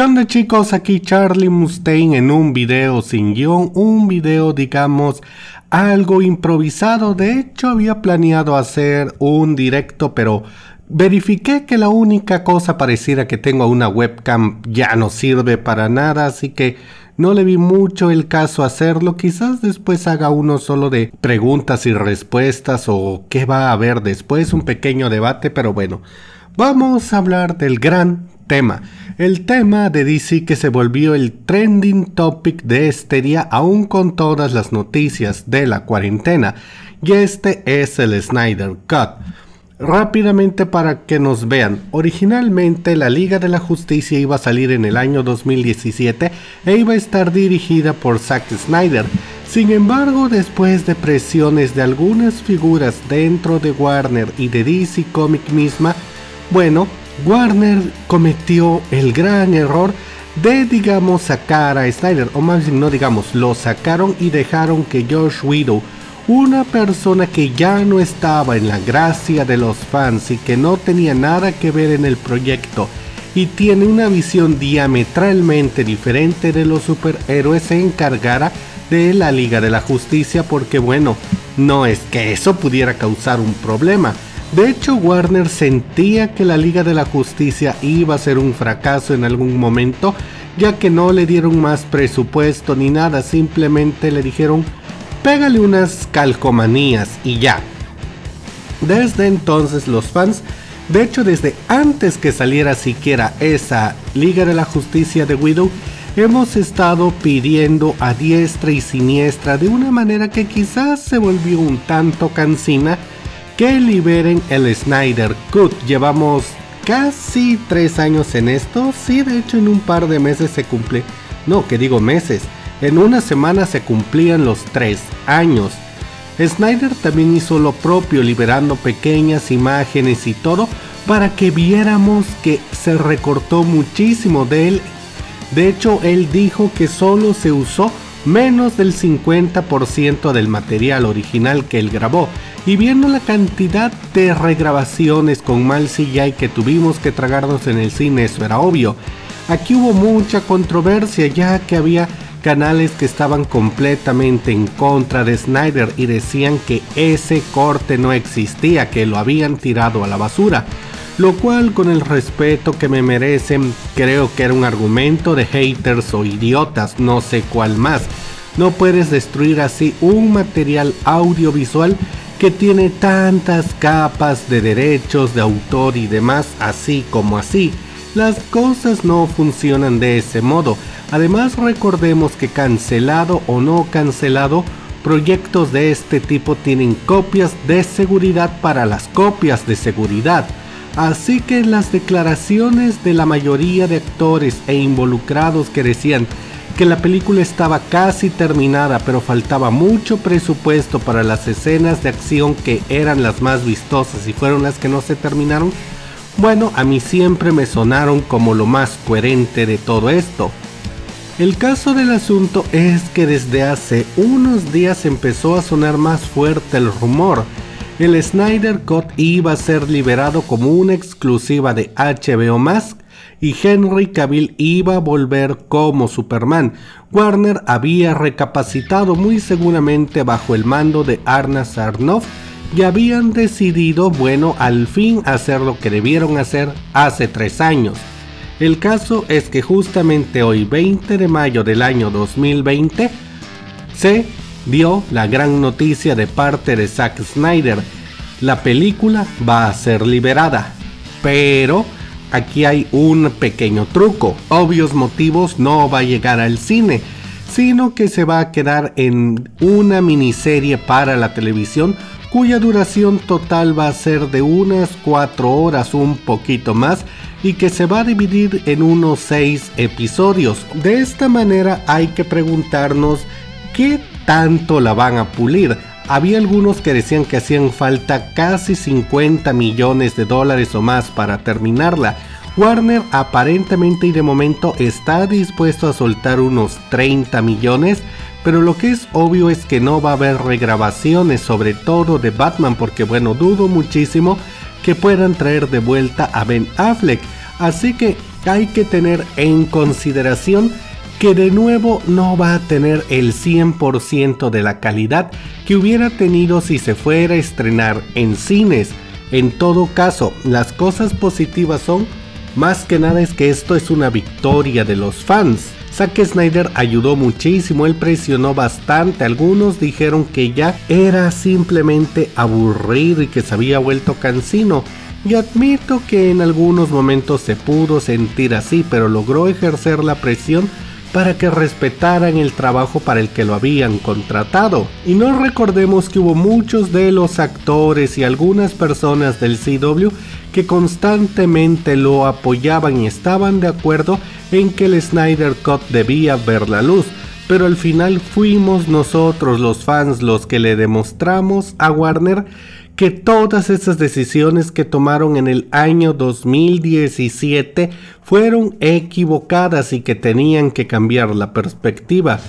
¿Qué onda chicos? Aquí Charlie Mustaine en un video sin guion, un video digamos algo improvisado. De hecho había planeado hacer un directo pero verifiqué que la única cosa pareciera que tengo una webcam ya no sirve para nada así que no le vi mucho el caso hacerlo. Quizás después haga uno solo de preguntas y respuestas o qué va a haber después, un pequeño debate pero bueno. Vamos a hablar del gran tema. El tema de DC que se volvió el trending topic de este día aún con todas las noticias de la cuarentena. Y este es el Snyder Cut. Rápidamente para que nos vean, originalmente la Liga de la Justicia iba a salir en el año 2017 e iba a estar dirigida por Zack Snyder. Sin embargo, después de presiones de algunas figuras dentro de Warner y de DC Comic misma, bueno, Warner cometió el gran error de, digamos, sacar a Snyder, o más bien no digamos, lo sacaron y dejaron que Josh Widow, una persona que ya no estaba en la gracia de los fans y que no tenía nada que ver en el proyecto y tiene una visión diametralmente diferente de los superhéroes, se encargara de la Liga de la Justicia porque bueno, no es que eso pudiera causar un problema, de hecho, Warner sentía que la Liga de la Justicia iba a ser un fracaso en algún momento, ya que no le dieron más presupuesto ni nada, simplemente le dijeron, pégale unas calcomanías y ya. Desde entonces los fans, de hecho desde antes que saliera siquiera esa Liga de la Justicia de Widow, hemos estado pidiendo a diestra y siniestra de una manera que quizás se volvió un tanto cansina, que liberen el Snyder Cut. Llevamos casi tres años en esto. Sí, de hecho en un par de meses se cumple. No, que digo meses. En una semana se cumplían los tres años. Snyder también hizo lo propio liberando pequeñas imágenes y todo para que viéramos que se recortó muchísimo de él. De hecho, él dijo que solo se usó menos del 50% del material original que él grabó y viendo la cantidad de regrabaciones con mal CGI que tuvimos que tragarnos en el cine, eso era obvio. Aquí hubo mucha controversia ya que había canales que estaban completamente en contra de Snyder y decían que ese corte no existía, que lo habían tirado a la basura. Lo cual con el respeto que me merecen creo que era un argumento de haters o idiotas, no sé cuál más. No puedes destruir así un material audiovisual que tiene tantas capas de derechos de autor y demás, así como así. Las cosas no funcionan de ese modo. Además recordemos que cancelado o no cancelado, proyectos de este tipo tienen copias de seguridad para las copias de seguridad. Así que las declaraciones de la mayoría de actores e involucrados que decían que la película estaba casi terminada pero faltaba mucho presupuesto para las escenas de acción que eran las más vistosas y fueron las que no se terminaron, bueno, a mí siempre me sonaron como lo más coherente de todo esto. El caso del asunto es que desde hace unos días empezó a sonar más fuerte el rumor. El Snyder Cut iba a ser liberado como una exclusiva de HBO Max y Henry Cavill iba a volver como Superman. Warner había recapacitado muy seguramente bajo el mando de Arna Sarnoff y habían decidido, bueno, al fin hacer lo que debieron hacer hace tres años. El caso es que justamente hoy, 20 de mayo del año 2020, se dio la gran noticia de parte de Zack Snyder. La película va a ser liberada, pero aquí hay un pequeño truco. Obvios motivos no va a llegar al cine, sino que se va a quedar en una miniserie para la televisión cuya duración total va a ser de unas 4 horas, un poquito más, y que se va a dividir en unos 6 episodios. De esta manera hay que preguntarnos qué tanto la van a pulir había algunos que decían que hacían falta casi 50 millones de dólares o más para terminarla. Warner aparentemente y de momento está dispuesto a soltar unos 30 millones, pero lo que es obvio es que no va a haber regrabaciones, sobre todo de Batman, porque bueno, dudo muchísimo que puedan traer de vuelta a Ben Affleck. Así que hay que tener en consideración que de nuevo no va a tener el 100% de la calidad que hubiera tenido si se fuera a estrenar en cines. En todo caso, las cosas positivas son, más que nada es que esto es una victoria de los fans. Zack Snyder ayudó muchísimo, él presionó bastante, algunos dijeron que ya era simplemente aburrido y que se había vuelto cansino. Y admito que en algunos momentos se pudo sentir así, pero logró ejercer la presión para que respetaran el trabajo para el que lo habían contratado. Y no recordemos que hubo muchos de los actores y algunas personas del CW que constantemente lo apoyaban y estaban de acuerdo en que el Snyder Cut debía ver la luz, pero al final fuimos nosotros los fans los que le demostramos a Warner que todas esas decisiones que tomaron en el año 2017 fueron equivocadas y que tenían que cambiar la perspectiva.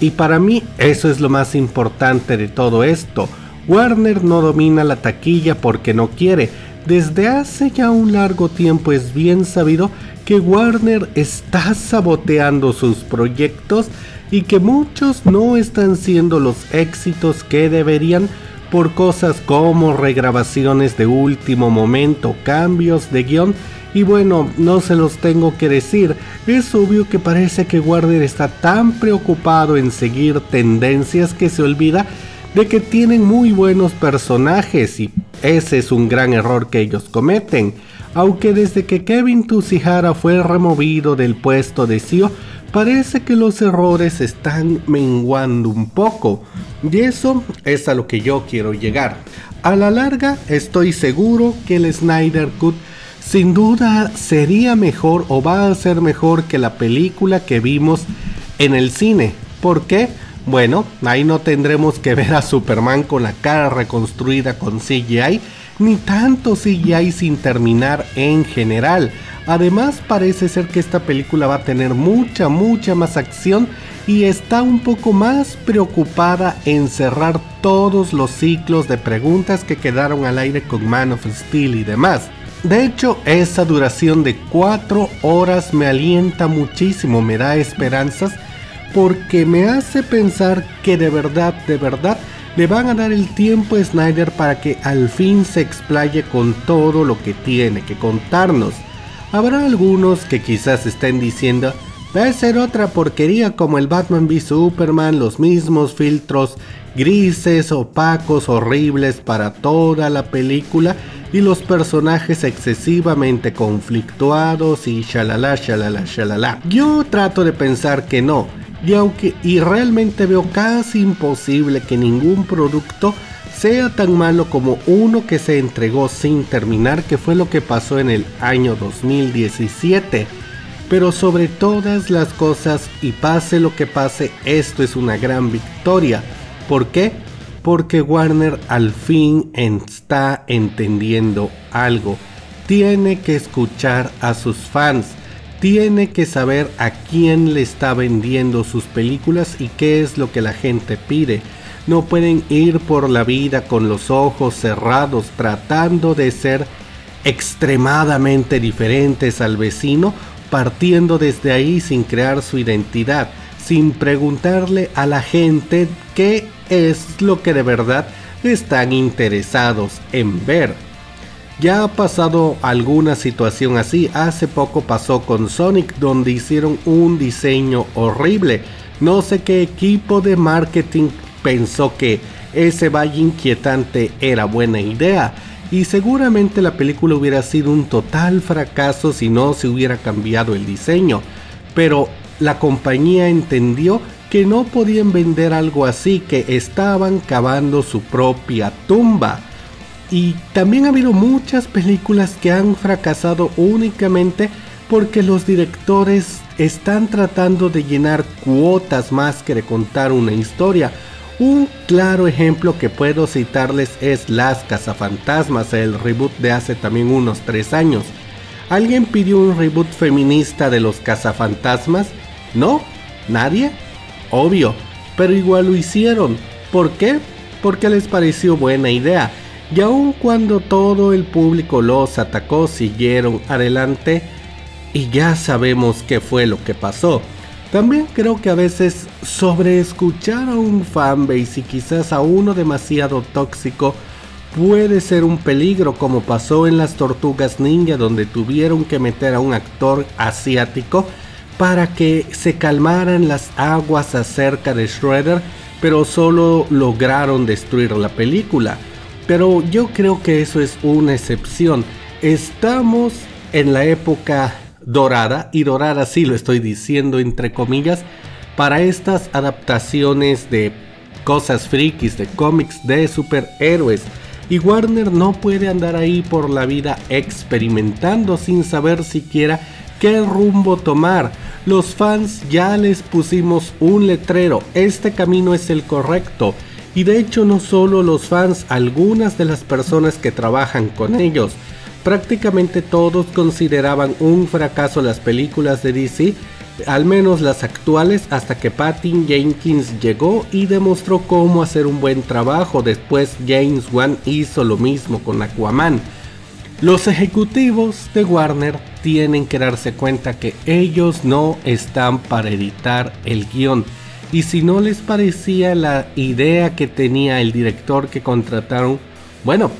Y para mí eso es lo más importante de todo esto. Warner no domina la taquilla porque no quiere. Desde hace ya un largo tiempo es bien sabido que Warner está saboteando sus proyectos y que muchos no están siendo los éxitos que deberían por cosas como regrabaciones de último momento, cambios de guion y bueno, no se los tengo que decir, es obvio que parece que Warner está tan preocupado en seguir tendencias que se olvida de que tienen muy buenos personajes y ese es un gran error que ellos cometen. Aunque desde que Kevin Tusihara fue removido del puesto de CEO, parece que los errores están menguando un poco. Y eso es a lo que yo quiero llegar. A la larga estoy seguro que el Snyder Cut sin duda sería mejor o va a ser mejor que la película que vimos en el cine. ¿Por qué? Bueno, ahí no tendremos que ver a Superman con la cara reconstruida con CGI, ni tanto CGI sin terminar en general. Además parece ser que esta película va a tener mucha, mucha más acción y está un poco más preocupada en cerrar todos los ciclos de preguntas que quedaron al aire con Man of Steel y demás. De hecho, esa duración de 4 horas me alienta muchísimo, me da esperanzas porque me hace pensar que de verdad, de verdad, le van a dar el tiempo a Snyder para que al fin se explaye con todo lo que tiene que contarnos. Habrá algunos que quizás estén diciendo, va a ser otra porquería como el Batman v Superman, los mismos filtros grises, opacos, horribles para toda la película y los personajes excesivamente conflictuados y shalala, shalala, shalala. Yo trato de pensar que no, y aunque y realmente veo casi imposible que ningún producto sea tan malo como uno que se entregó sin terminar, que fue lo que pasó en el año 2017. Pero sobre todas las cosas, y pase lo que pase, esto es una gran victoria. ¿Por qué? Porque Warner al fin está entendiendo algo. Tiene que escuchar a sus fans. Tiene que saber a quién le está vendiendo sus películas y qué es lo que la gente pide no pueden ir por la vida con los ojos cerrados tratando de ser extremadamente diferentes al vecino, partiendo desde ahí sin crear su identidad, sin preguntarle a la gente qué es lo que de verdad están interesados en ver. Ya ha pasado alguna situación así, hace poco pasó con Sonic donde hicieron un diseño horrible. No sé qué equipo de marketing pensó que ese valle inquietante era buena idea y seguramente la película hubiera sido un total fracaso si no se hubiera cambiado el diseño. Pero la compañía entendió que no podían vender algo así, que estaban cavando su propia tumba. Y también ha habido muchas películas que han fracasado únicamente porque los directores están tratando de llenar cuotas más que de contar una historia un claro ejemplo que puedo citarles es Las Cazafantasmas, el reboot de hace también unos 3 años. ¿Alguien pidió un reboot feminista de los cazafantasmas? ¿No? ¿Nadie? Obvio, pero igual lo hicieron. ¿Por qué? Porque les pareció buena idea. Y aun cuando todo el público los atacó, siguieron adelante y ya sabemos qué fue lo que pasó. También creo que a veces sobre escuchar a un fanbase y quizás a uno demasiado tóxico puede ser un peligro como pasó en las tortugas ninja donde tuvieron que meter a un actor asiático para que se calmaran las aguas acerca de Shredder pero solo lograron destruir la película. Pero yo creo que eso es una excepción. Estamos en la época dorada, y dorada sí lo estoy diciendo entre comillas, para estas adaptaciones de cosas frikis, de cómics de superhéroes. Y Warner no puede andar ahí por la vida experimentando sin saber siquiera qué rumbo tomar. Los fans ya les pusimos un letrero, este camino es el correcto. Y de hecho no solo los fans, algunas de las personas que trabajan con ellos. Prácticamente todos consideraban un fracaso las películas de DC, al menos las actuales, hasta que Patty Jenkins llegó y demostró cómo hacer un buen trabajo. Después James Wan hizo lo mismo con Aquaman. Los ejecutivos de Warner tienen que darse cuenta que ellos no están para editar el guion. Y si no les parecía la idea que tenía el director que contrataron, bueno,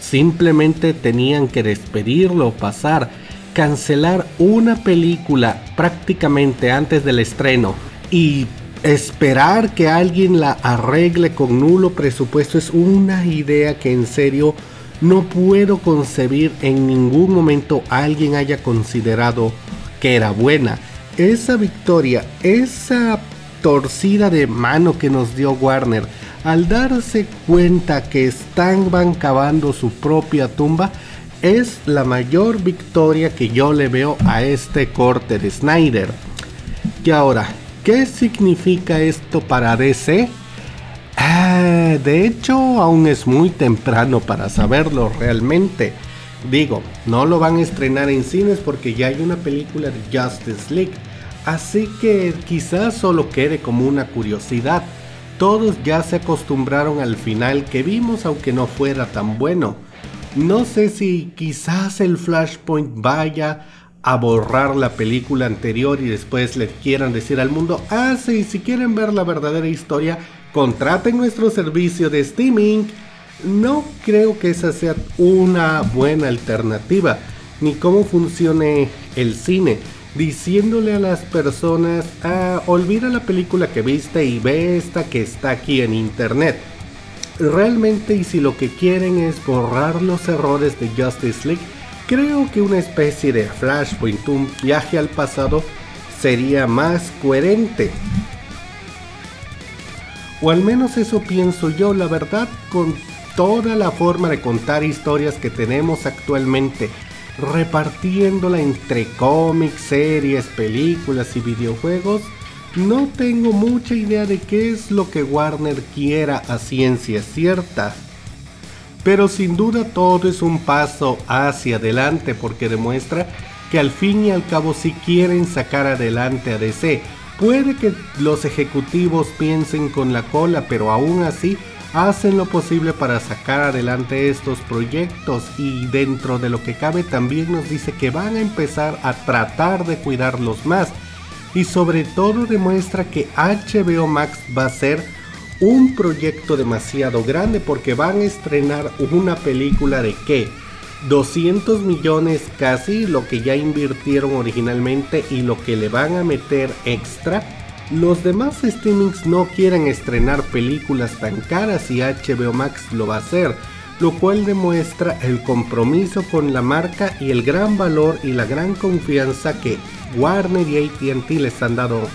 simplemente tenían que despedirlo, pasar, cancelar una película prácticamente antes del estreno y esperar que alguien la arregle con nulo presupuesto es una idea que en serio no puedo concebir en ningún momento alguien haya considerado que era buena. Esa victoria, esa torcida de mano que nos dio Warner, al darse cuenta que están cavando su propia tumba, es la mayor victoria que yo le veo a este corte de Snyder. Y ahora, ¿qué significa esto para DC? Ah, de hecho, aún es muy temprano para saberlo realmente. Digo, no lo van a estrenar en cines porque ya hay una película de Justice League. Así que quizás solo quede como una curiosidad. Todos ya se acostumbraron al final que vimos aunque no fuera tan bueno. No sé si quizás el Flashpoint vaya a borrar la película anterior y después le quieran decir al mundo, ah sí, si quieren ver la verdadera historia, contraten nuestro servicio de streaming. No creo que esa sea una buena alternativa, ni cómo funcione el cine, diciéndole a las personas, ah, olvida la película que viste y ve esta que está aquí en internet. Realmente y si lo que quieren es borrar los errores de Justice League, creo que una especie de Flashpoint, un viaje al pasado, sería más coherente. O al menos eso pienso yo, la verdad, con toda la forma de contar historias que tenemos actualmente, repartiéndola entre cómics, series, películas y videojuegos, no tengo mucha idea de qué es lo que Warner quiera a ciencia cierta. Pero sin duda todo es un paso hacia adelante porque demuestra que al fin y al cabo si quieren sacar adelante a DC, Puede que los ejecutivos piensen con la cola, pero aún así hacen lo posible para sacar adelante estos proyectos y dentro de lo que cabe también nos dice que van a empezar a tratar de cuidarlos más y sobre todo demuestra que HBO Max va a ser un proyecto demasiado grande porque van a estrenar una película de qué 200 millones casi lo que ya invirtieron originalmente y lo que le van a meter extra. Los demás streamings no quieren estrenar películas tan caras y HBO Max lo va a hacer, lo cual demuestra el compromiso con la marca y el gran valor y la gran confianza que Warner y AT&T le están dando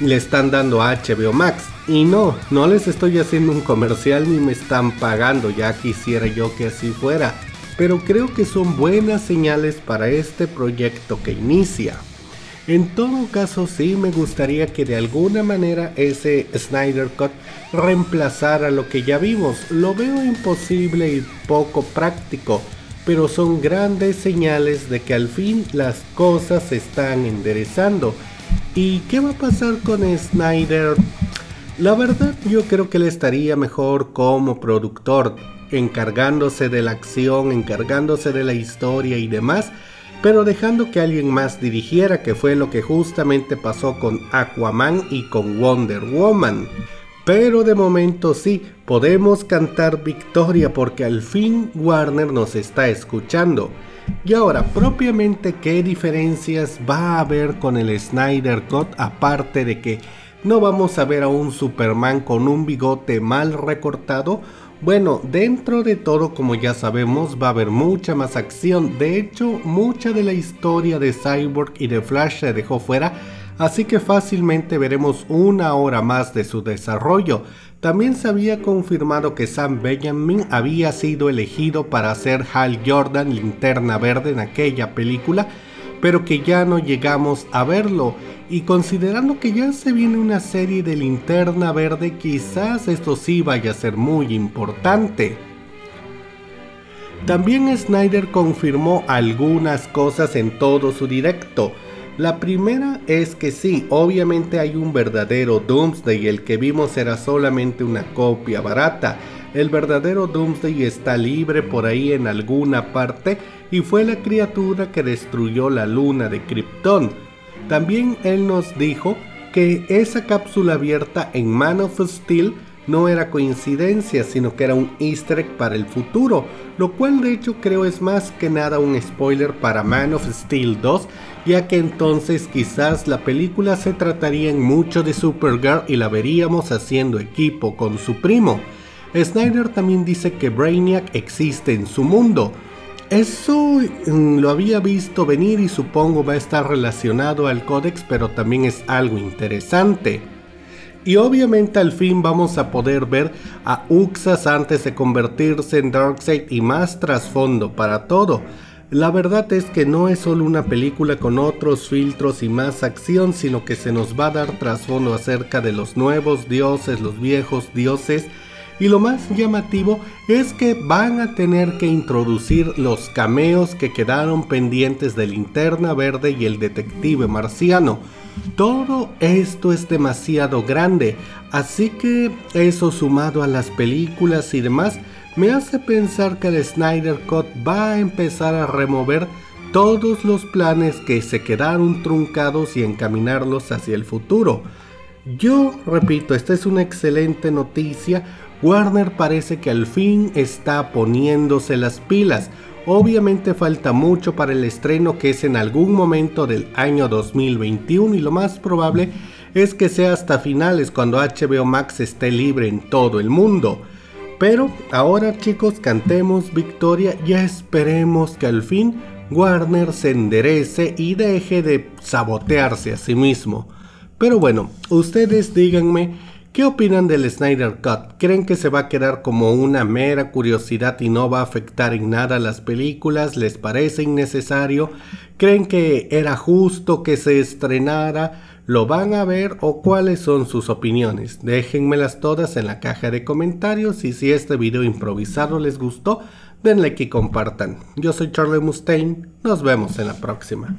le están dando a HBO Max. Y no, no les estoy haciendo un comercial ni me están pagando, ya quisiera yo que así fuera pero creo que son buenas señales para este proyecto que inicia. En todo caso sí me gustaría que de alguna manera ese Snyder Cut reemplazara lo que ya vimos. Lo veo imposible y poco práctico, pero son grandes señales de que al fin las cosas se están enderezando. ¿Y qué va a pasar con Snyder? La verdad yo creo que le estaría mejor como productor encargándose de la acción, encargándose de la historia y demás. Pero dejando que alguien más dirigiera, que fue lo que justamente pasó con Aquaman y con Wonder Woman. Pero de momento sí, podemos cantar victoria porque al fin Warner nos está escuchando. Y ahora, propiamente, ¿qué diferencias va a haber con el Snyder Cut aparte de que no vamos a ver a un Superman con un bigote mal recortado? Bueno, dentro de todo, como ya sabemos, va a haber mucha más acción. De hecho, mucha de la historia de Cyborg y de Flash se dejó fuera, así que fácilmente veremos una hora más de su desarrollo. También se había confirmado que Sam Benjamin había sido elegido para hacer Hal Jordan Linterna Verde en aquella película, pero que ya no llegamos a verlo. Y considerando que ya se viene una serie de Linterna Verde, quizás esto sí vaya a ser muy importante. También Snyder confirmó algunas cosas en todo su directo. La primera es que sí, obviamente hay un verdadero Doomsday, el que vimos era solamente una copia barata. El verdadero Doomsday está libre por ahí en alguna parte y fue la criatura que destruyó la luna de Krypton. También él nos dijo que esa cápsula abierta en Man of Steel no era coincidencia, sino que era un easter egg para el futuro, lo cual de hecho creo es más que nada un spoiler para Man of Steel 2, ya que entonces quizás la película se trataría en mucho de Supergirl y la veríamos haciendo equipo con su primo. Snyder también dice que Brainiac existe en su mundo, eso mm, lo había visto venir y supongo va a estar relacionado al códex, pero también es algo interesante. Y obviamente al fin vamos a poder ver a Uxas antes de convertirse en Darkseid y más trasfondo para todo. La verdad es que no es solo una película con otros filtros y más acción, sino que se nos va a dar trasfondo acerca de los nuevos dioses, los viejos dioses, y lo más llamativo es que van a tener que introducir los cameos que quedaron pendientes de Linterna Verde y el Detective Marciano. Todo esto es demasiado grande, así que eso sumado a las películas y demás me hace pensar que el Snyder Cut va a empezar a remover todos los planes que se quedaron truncados y encaminarlos hacia el futuro. Yo repito, esta es una excelente noticia Warner parece que al fin está poniéndose las pilas. Obviamente falta mucho para el estreno que es en algún momento del año 2021 y lo más probable es que sea hasta finales cuando HBO Max esté libre en todo el mundo. Pero ahora chicos cantemos victoria y esperemos que al fin Warner se enderece y deje de sabotearse a sí mismo. Pero bueno, ustedes díganme ¿Qué opinan del Snyder Cut? ¿Creen que se va a quedar como una mera curiosidad y no va a afectar en nada las películas? ¿Les parece innecesario? ¿Creen que era justo que se estrenara? ¿Lo van a ver o cuáles son sus opiniones? Déjenmelas todas en la caja de comentarios y si este video improvisado les gustó, denle y compartan. Yo soy Charlie Mustaine, nos vemos en la próxima.